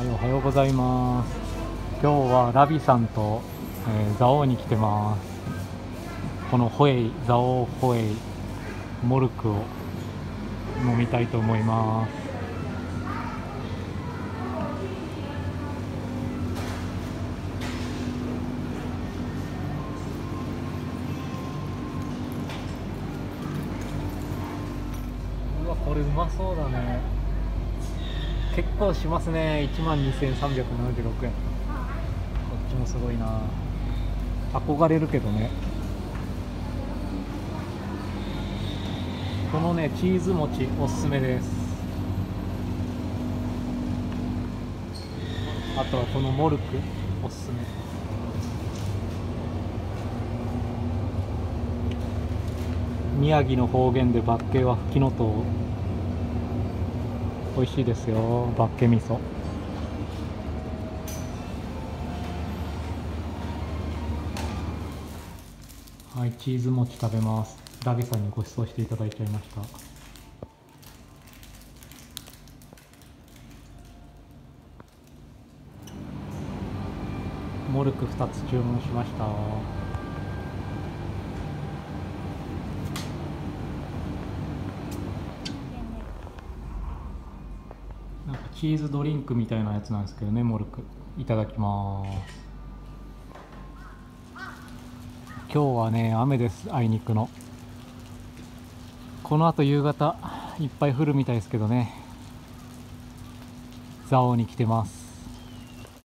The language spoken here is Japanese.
はい、おはようございます。今日はラビさんと、えー、蔵王に来てます。このホエイ、蔵王ホエイ、モルクを飲みたいと思います。うわ、これうまそうだね。結構しますね。1万2376円。こっちもすごいな。憧れるけどね。このねチーズ餅おすすめです。あとはこのモルクおすすめ。宮城の方言でバッケはフキノトウ美味しいですよ。バッケ味噌。はいチーズ餅食べます。ラビさんにご馳走していただいちゃいました。モルク2つ注文しましたなんかチーズドリンクみたいなやつなんですけどねモルク。いただきます。今日はね雨ですあいにくの。このあと夕方いっぱい降るみたいですけどね。蔵王に来てます。